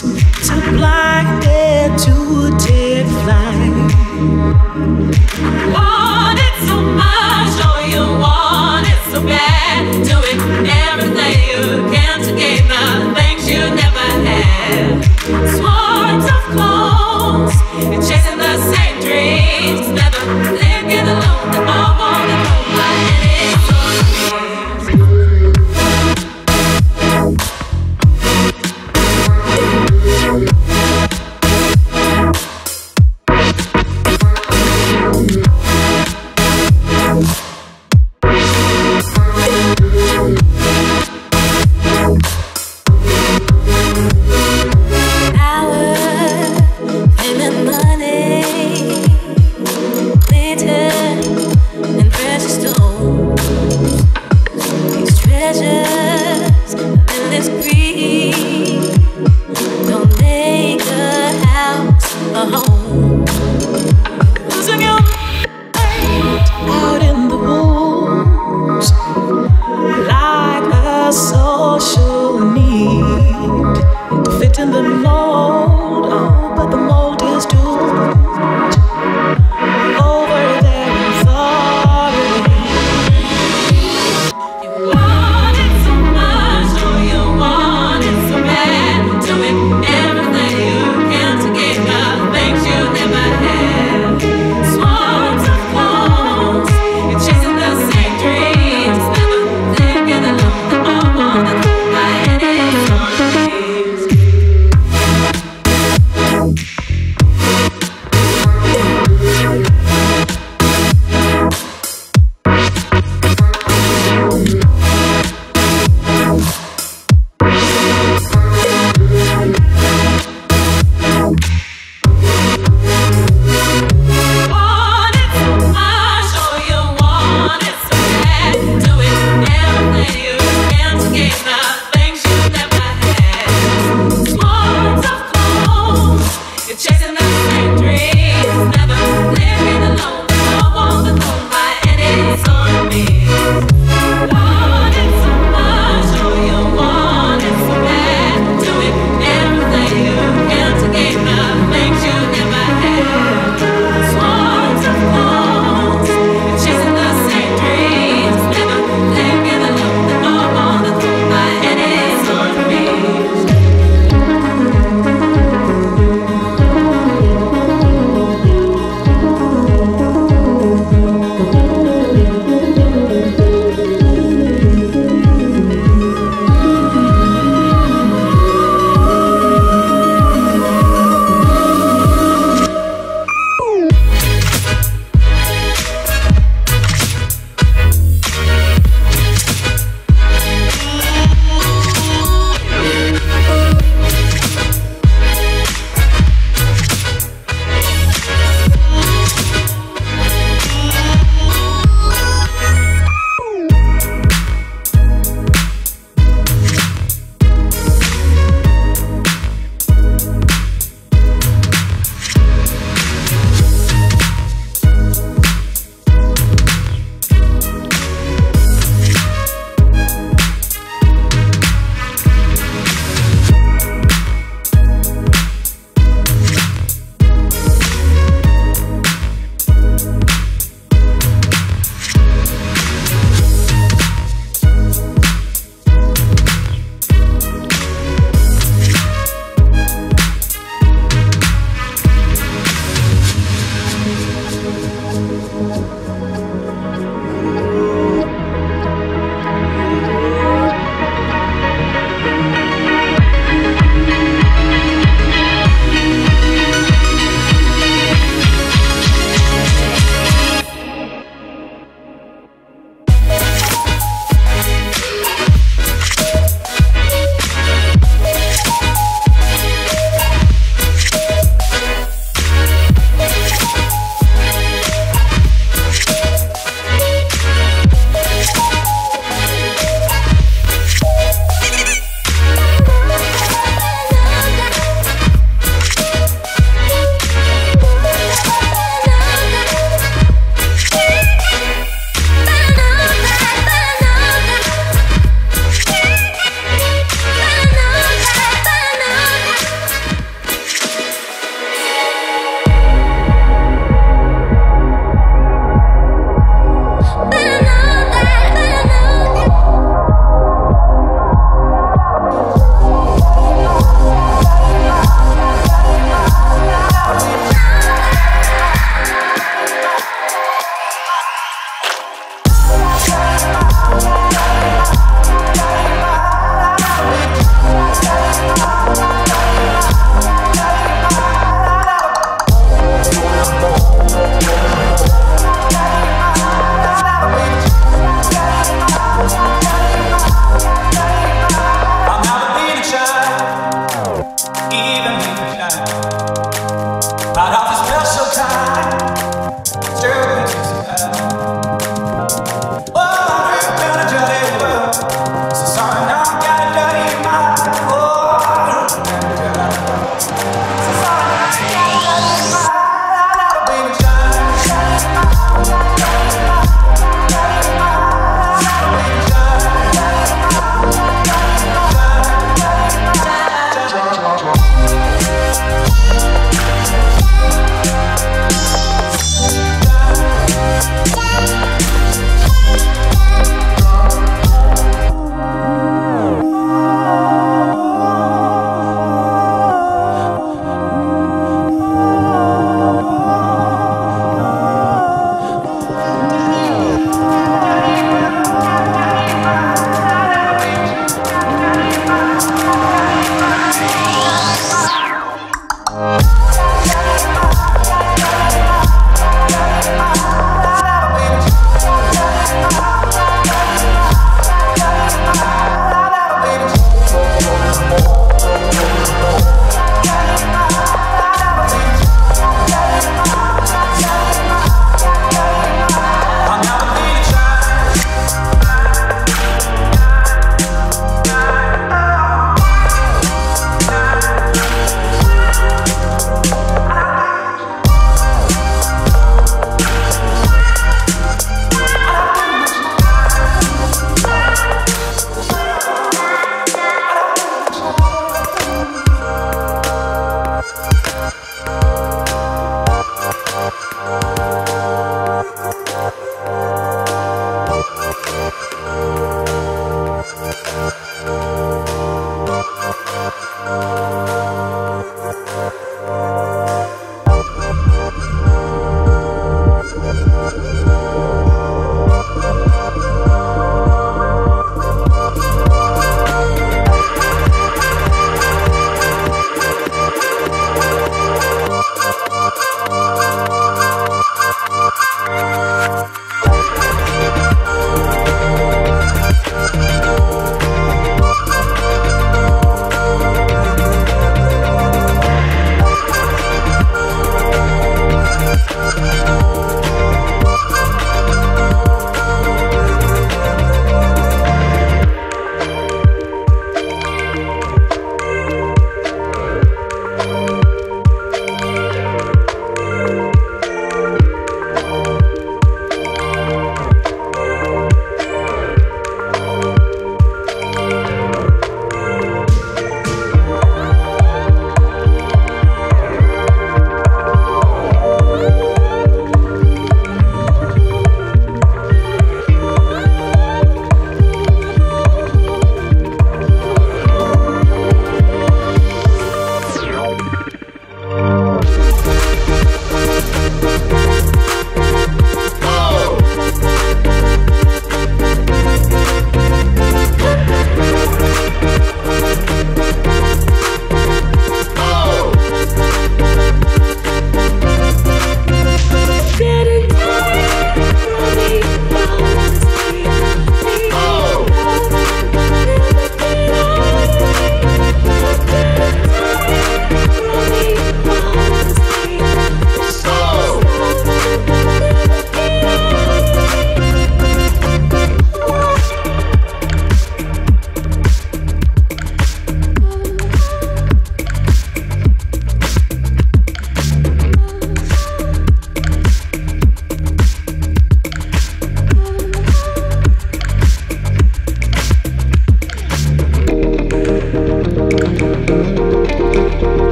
too blinded to take flight. Oh.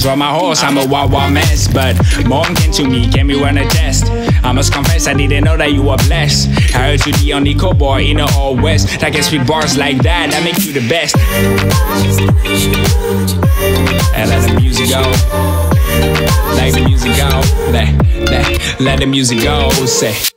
Guns, ride my horse. I'm a Wild Wild mess, but mom came to me, gave me run a test. I must confess, I didn't know that you were blessed. I heard you the only cowboy in the old west. That gets with bars like that, that makes you the best. And let the music go. Let the music go. Let, let, let the music go. Say.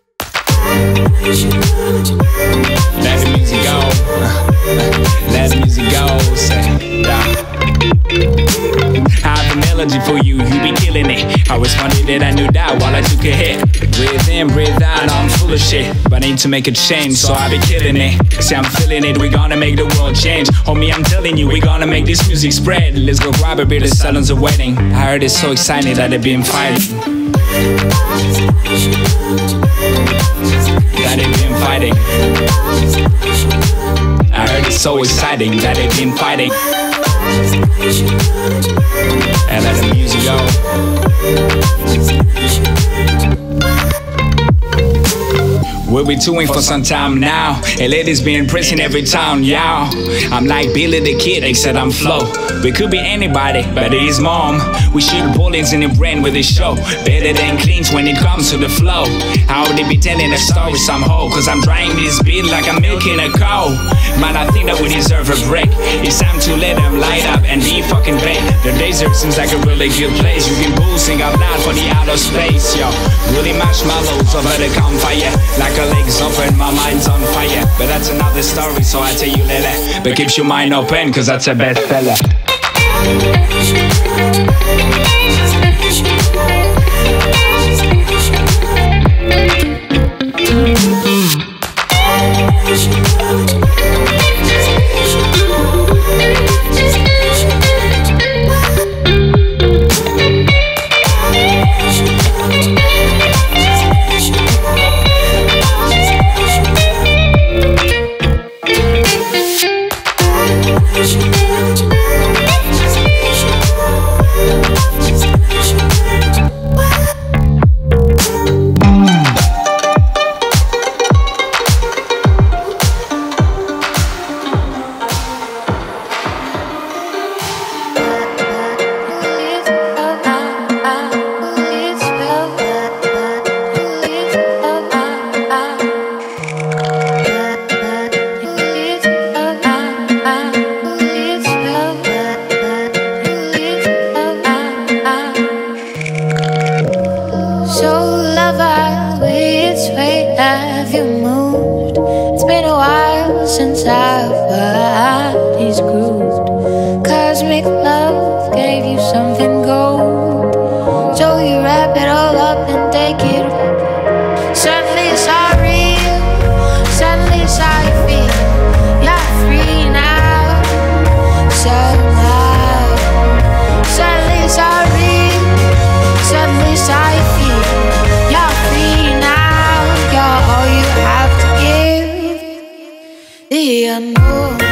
It. I responded that I knew that while I took a hit. Breathe in, breathe out, I'm full of shit. But I need to make a change, so I be killing it. See, I'm feeling it, we gonna make the world change. Homie, I'm telling you, we gonna make this music spread. Let's go grab a beer, the salon's a wedding. I heard it's so exciting that they've been fighting. That they've been fighting. I heard it's so exciting that they've been fighting. And let the music go. We'll be touring for some time now. And ladies be in prison every town, y'all. I'm like Billy the Kid, except I'm Flo. We could be anybody, but it is mom. We shoot bullets in the brain with this show. Better than cleans when it comes to the flow. How they be telling a story somehow? Cause I'm drying this beat like I'm milking a cow. Man, I think that we deserve a break. It's time to let them light up and be fucking paid. The desert seems like a really good place. You can boosting up loud for the outer space, yo. Really marshmallows over the campfire. Like a your legs open, my mind's on fire. But that's another story, so I tell you later. But keeps your mind open, cause that's a bestseller. Thank I know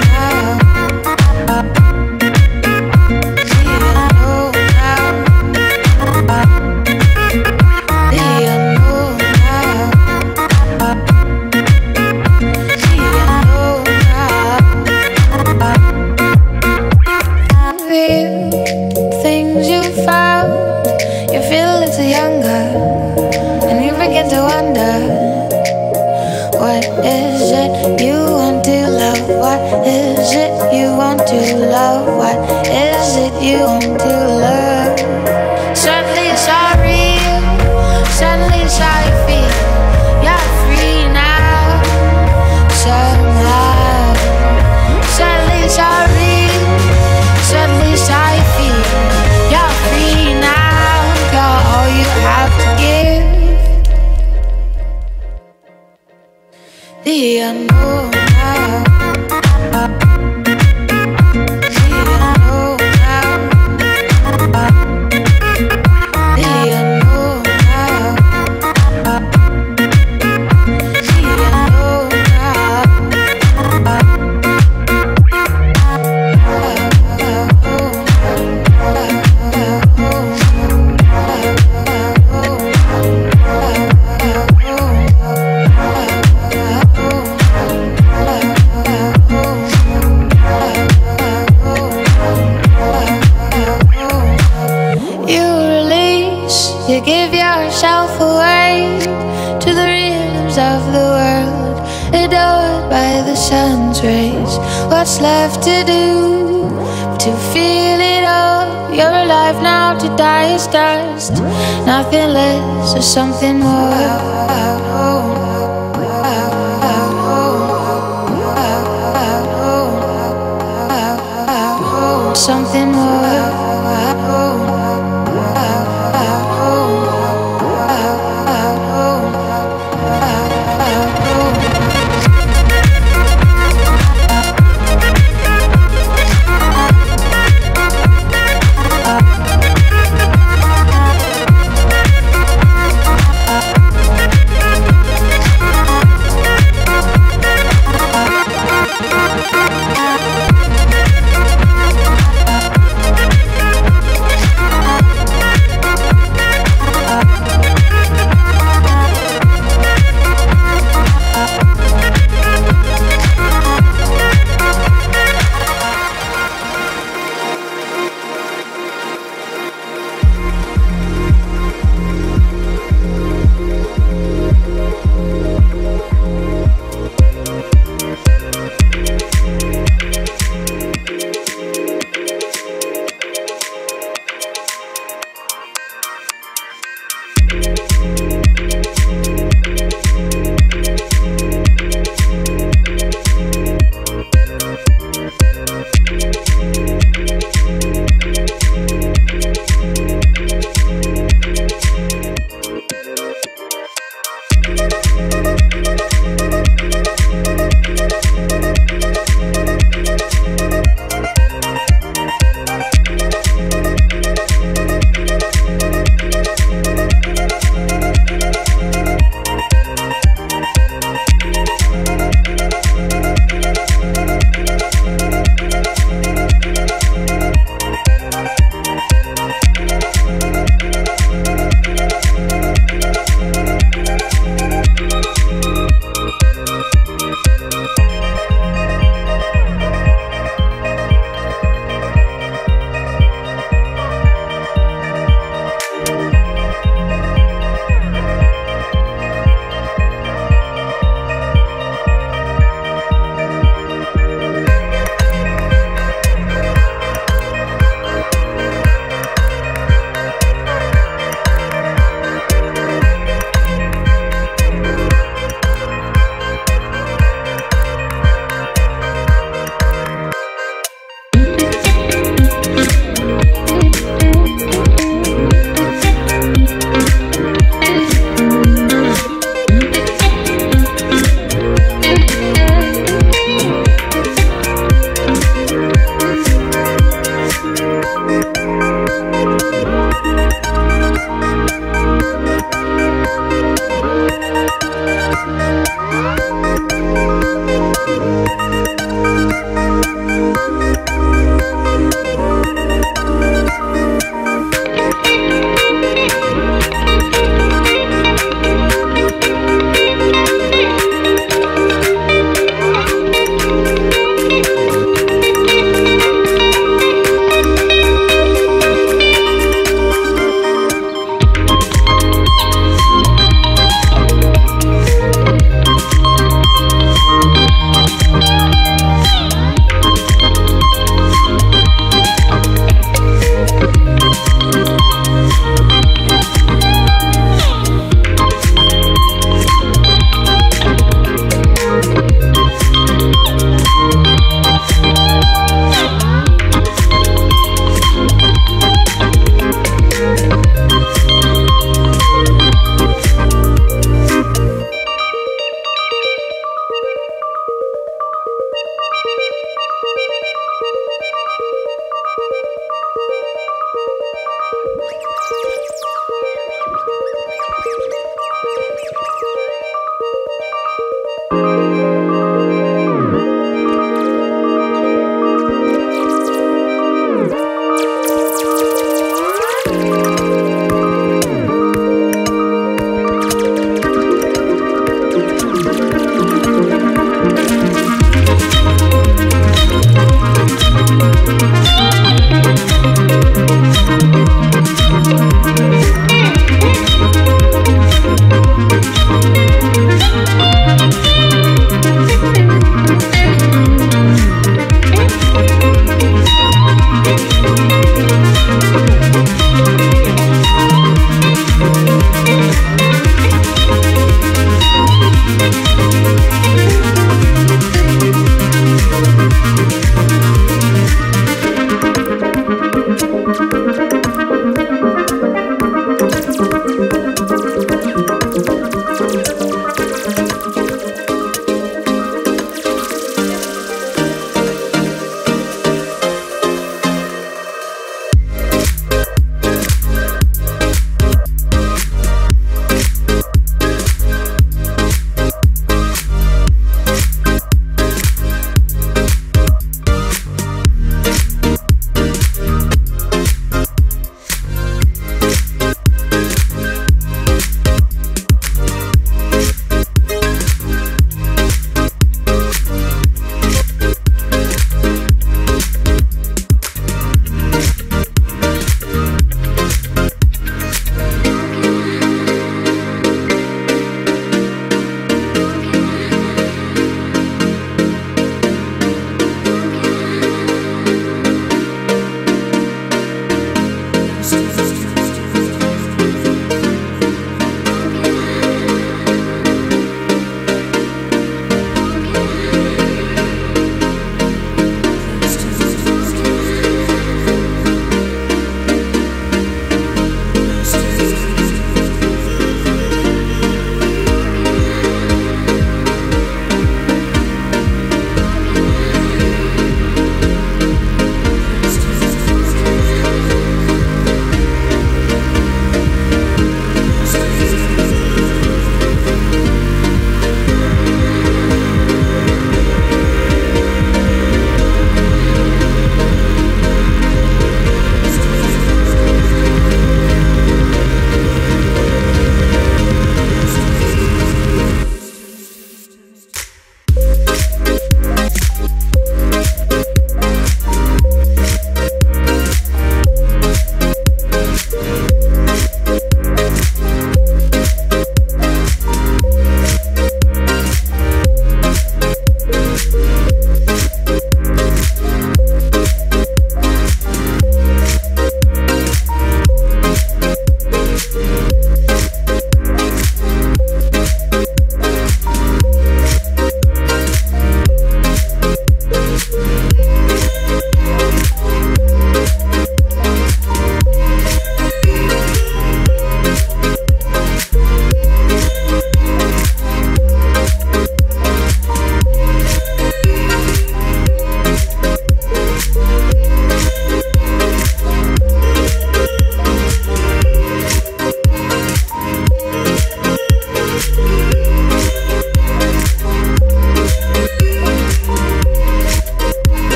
Nothing less or something more.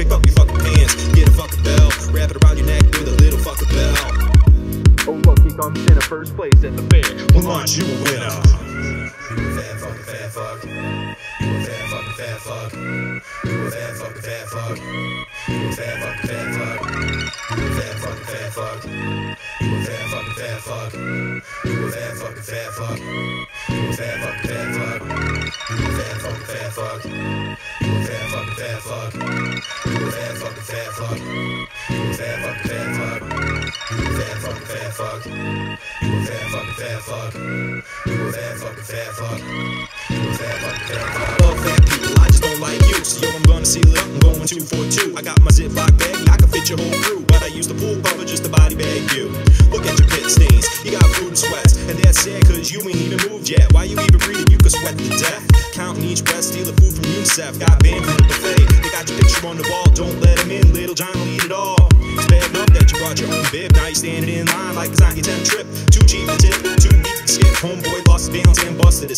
TikTok is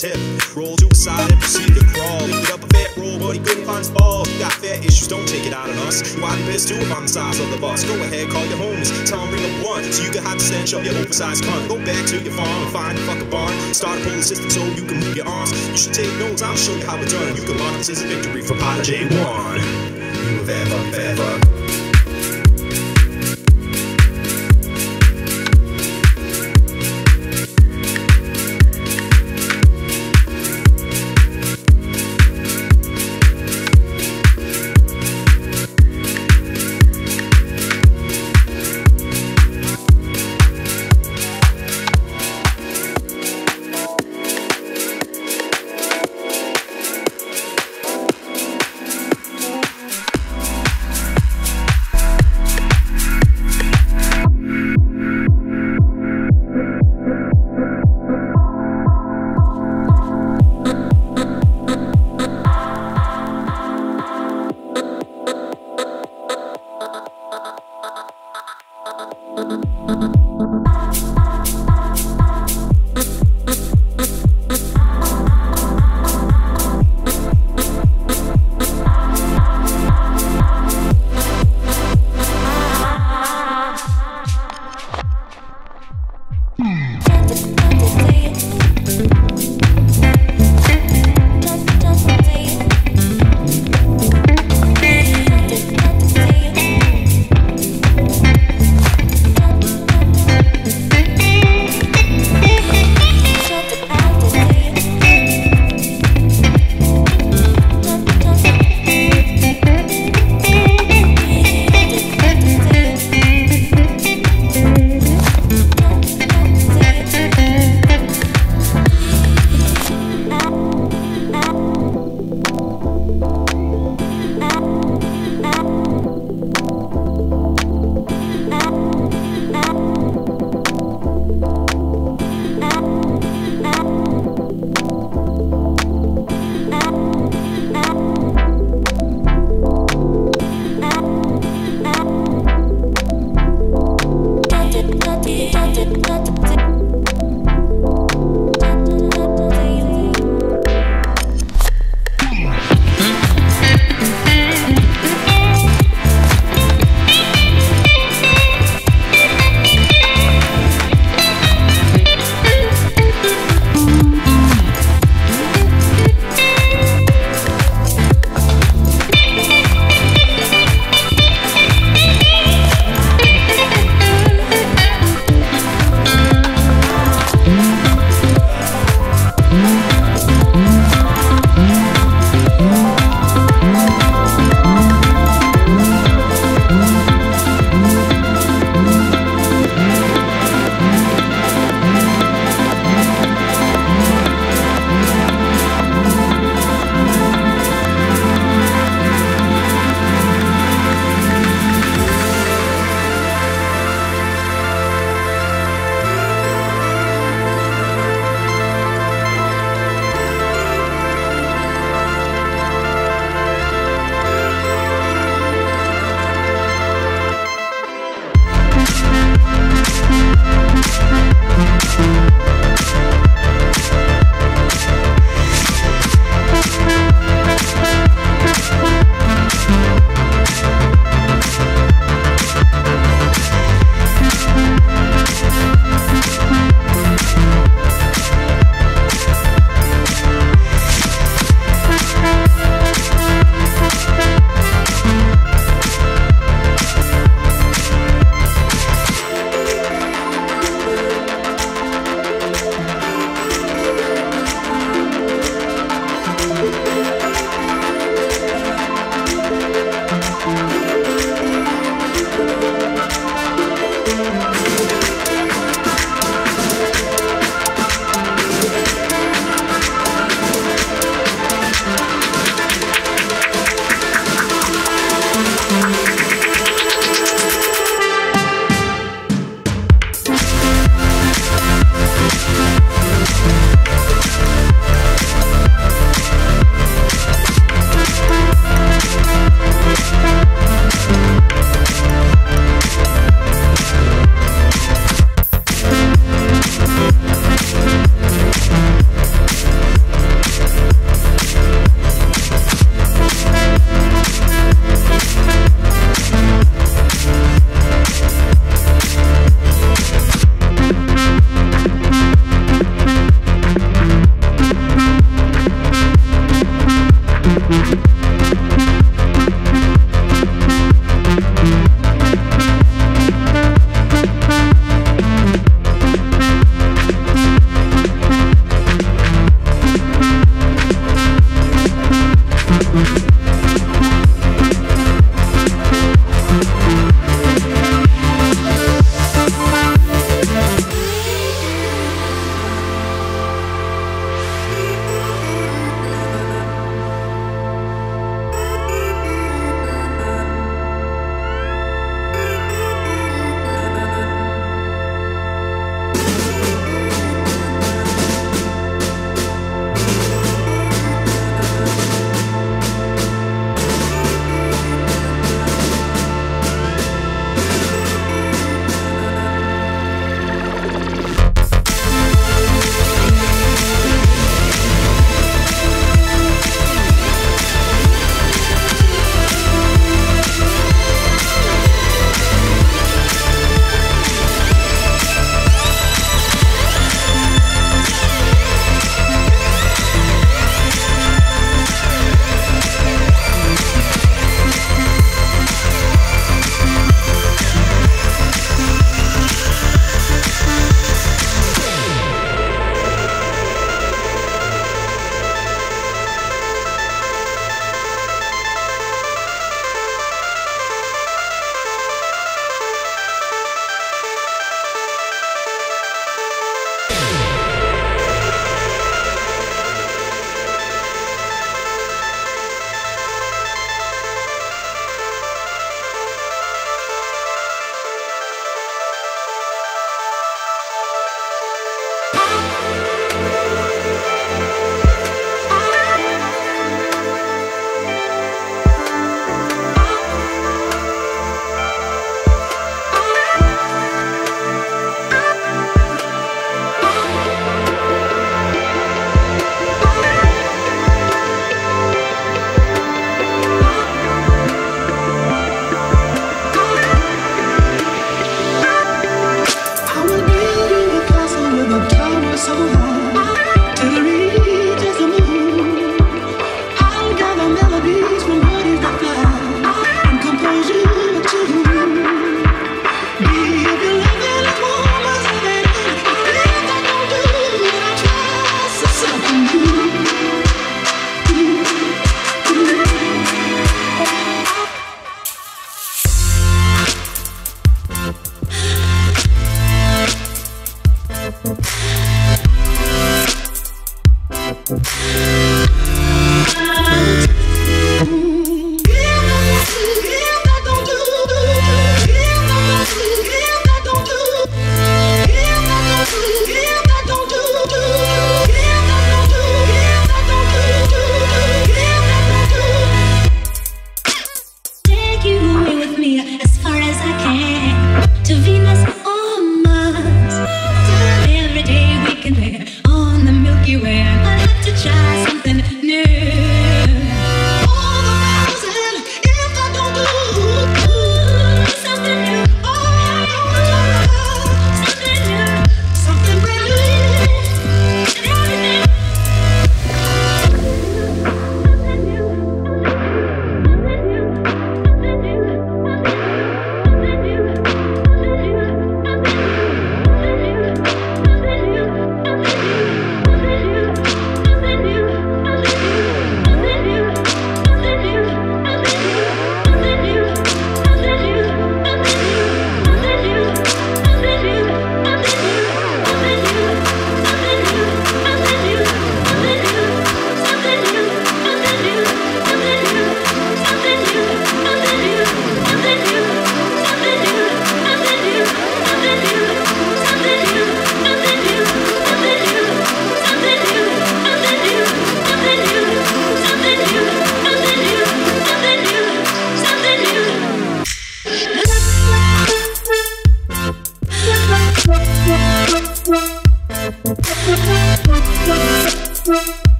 his hip. To a side and proceed to crawl. Lifted up a fat roll, but he couldn't find his ball. He got fat issues, don't take it out on us. You the best biz too the size of the boss. Go ahead, call your homies, tell ring bring up one. So you can hide the stench of your oversized cunt. Go back to your farm and find a fucking barn. Start a pulling system so you can move your arms. You should take notes, I'll show you how it's done. You can mark this is a victory for Pilot J1. You a fat fuck, fat fuck.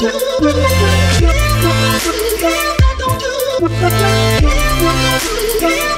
Thank you.